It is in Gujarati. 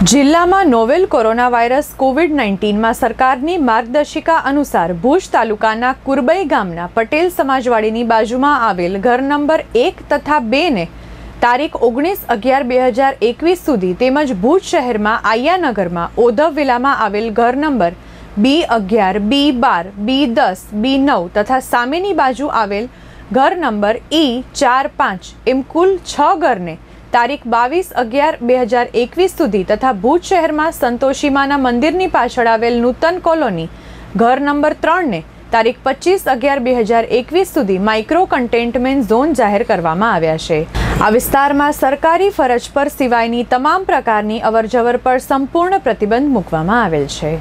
જિલ્લામાં નોવેલ કોરોના વાયરસ કોવિડ નાઇન્ટીનમાં સરકારની માર્ગદર્શિકા અનુસાર ભુજ તાલુકાના કુરબઈ ગામના પટેલ સમાજવાડીની બાજુમાં આવેલ ઘર નંબર એક તથા બેને તારીખ ઓગણીસ અગિયાર બે હજાર એકવીસ સુધી તેમજ ભુજ શહેરમાં આયાનગરમાં ઓધવ વિલામાં આવેલ ઘર નંબર બી અગિયાર, બી બાર, બી દસ, બી નવ તથા સામેની બાજુ આવેલ ઘર નંબર ઈ ચાર પાંચ એમ કુલ છ ઘરને તારીખ બાવીસ અગિયાર બે હજાર એકવીસ સુધી તથા ભુજ શહેરમાં સંતોષીમાના મંદિરની પાછળ આવેલ નૂતન કોલોની ઘર નંબર ત્રણને તારીખ પચીસ અગિયાર બે હજાર એકવીસ સુધી માઇક્રો કન્ટેન્ટમેન્ટ ઝોન જાહેર કરવામાં આવ્યા છે. આ વિસ્તારમાં સરકારી ફરજ પર સિવાયની તમામ પ્રકારની અવરજવર પર સંપૂર્ણ પ્રતિબંધ મૂકવામાં આવેલ છે.